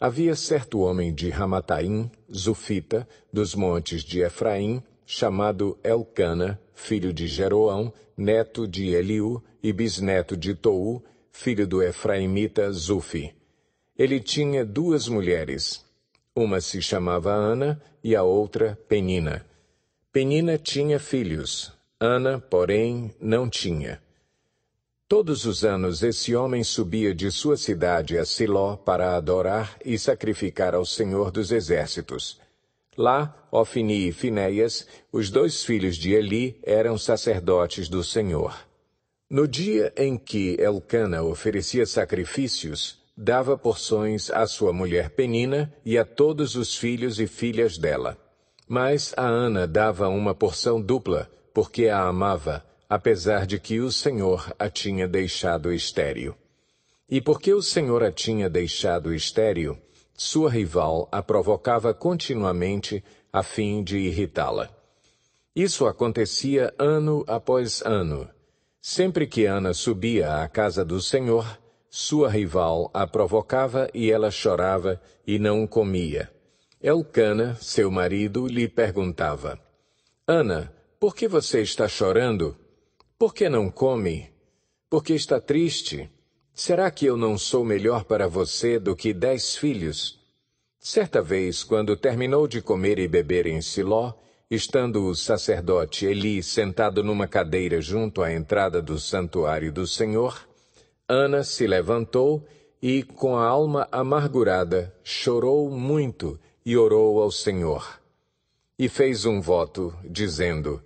Havia certo homem de Ramataim, Zufita, dos montes de Efraim, chamado Elcana, filho de Jeroão, neto de Eliú e bisneto de Tou, filho do Efraimita Zufi. Ele tinha duas mulheres. Uma se chamava Ana e a outra Penina. Penina tinha filhos. Ana, porém, não tinha. Todos os anos esse homem subia de sua cidade a Siló para adorar e sacrificar ao Senhor dos Exércitos. Lá, Ofni e Finéias, os dois filhos de Eli, eram sacerdotes do Senhor. No dia em que Elcana oferecia sacrifícios, dava porções à sua mulher Penina e a todos os filhos e filhas dela. Mas a Ana dava uma porção dupla, porque a amava, apesar de que o Senhor a tinha deixado estéril. E porque o Senhor a tinha deixado estéril, sua rival a provocava continuamente a fim de irritá-la. Isso acontecia ano após ano. Sempre que Ana subia à casa do Senhor, sua rival a provocava e ela chorava e não comia. Elcana, seu marido, lhe perguntava: Ana, por que você está chorando? Por que não come? Por que está triste? Será que eu não sou melhor para você do que dez filhos? Certa vez, quando terminou de comer e beber em Siló, estando o sacerdote Eli sentado numa cadeira junto à entrada do santuário do Senhor, Ana se levantou e, com a alma amargurada, chorou muito e orou ao Senhor. E fez um voto, dizendo: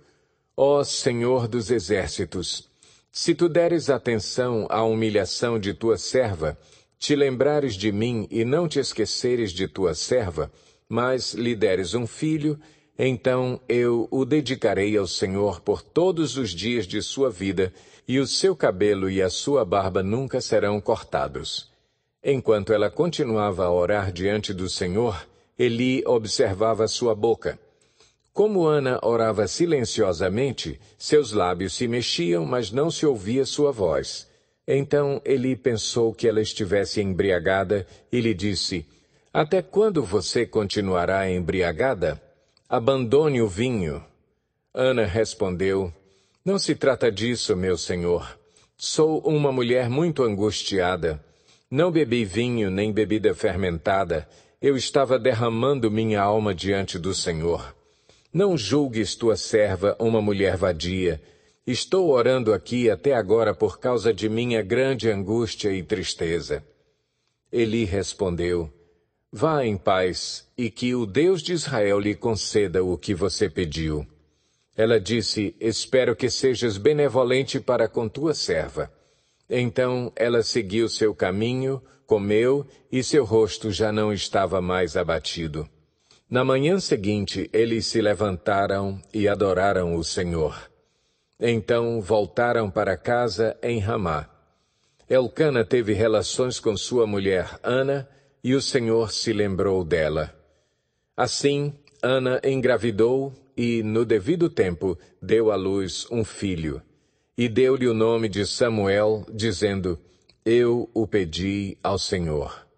Ó Senhor dos exércitos, se tu deres atenção à humilhação de tua serva, te lembrares de mim e não te esqueceres de tua serva, mas lhe deres um filho, então eu o dedicarei ao Senhor por todos os dias de sua vida, e o seu cabelo e a sua barba nunca serão cortados. Enquanto ela continuava a orar diante do Senhor, Eli observava sua boca. Como Ana orava silenciosamente, seus lábios se mexiam, mas não se ouvia sua voz. Então Eli pensou que ela estivesse embriagada e lhe disse: Até quando você continuará embriagada? Abandone o vinho. Ana respondeu: Não se trata disso, meu senhor. Sou uma mulher muito angustiada. Não bebi vinho nem bebida fermentada. Eu estava derramando minha alma diante do Senhor. Não julgues tua serva uma mulher vadia. Estou orando aqui até agora por causa de minha grande angústia e tristeza. Eli respondeu: Vá em paz, e que o Deus de Israel lhe conceda o que você pediu. Ela disse: Espero que sejas benevolente para com tua serva. Então ela seguiu seu caminho, comeu, e seu rosto já não estava mais abatido. Na manhã seguinte, eles se levantaram e adoraram o Senhor. Então voltaram para casa em Ramá. Elcana teve relações com sua mulher Ana, e o Senhor se lembrou dela. Assim, Ana engravidou e, no devido tempo, deu à luz um filho. E deu-lhe o nome de Samuel, dizendo: Eu o pedi ao Senhor.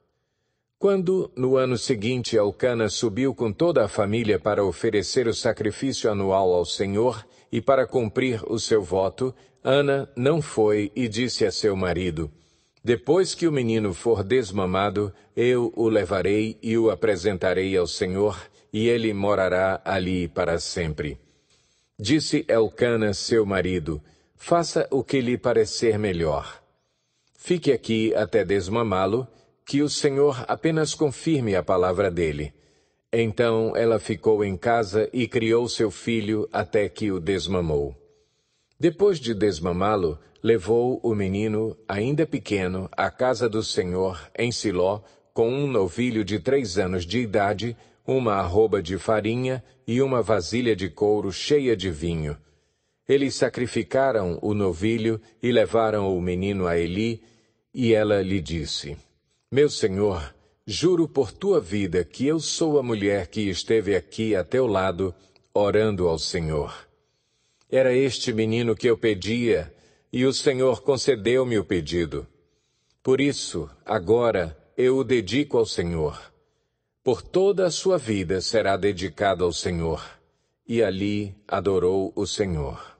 Quando, no ano seguinte, Elcana subiu com toda a família para oferecer o sacrifício anual ao Senhor e para cumprir o seu voto, Ana não foi e disse a seu marido, Depois que o menino for desmamado, eu o levarei e o apresentarei ao Senhor, e ele morará ali para sempre. Disse Elcana, seu marido, Faça o que lhe parecer melhor. Fique aqui até desmamá-lo, que o Senhor apenas confirme a palavra dele. Então ela ficou em casa e criou seu filho até que o desmamou. Depois de desmamá-lo, levou o menino, ainda pequeno, à casa do Senhor, em Siló, com um novilho de três anos de idade, uma arroba de farinha e uma vasilha de couro cheia de vinho. Eles sacrificaram o novilho e levaram o menino a Eli, e ela lhe disse: meu senhor, juro por tua vida que eu sou a mulher que esteve aqui a teu lado, orando ao Senhor. Era este menino que eu pedia, e o Senhor concedeu-me o pedido. Por isso, agora, eu o dedico ao Senhor. Por toda a sua vida será dedicado ao Senhor. E ali adorou o Senhor.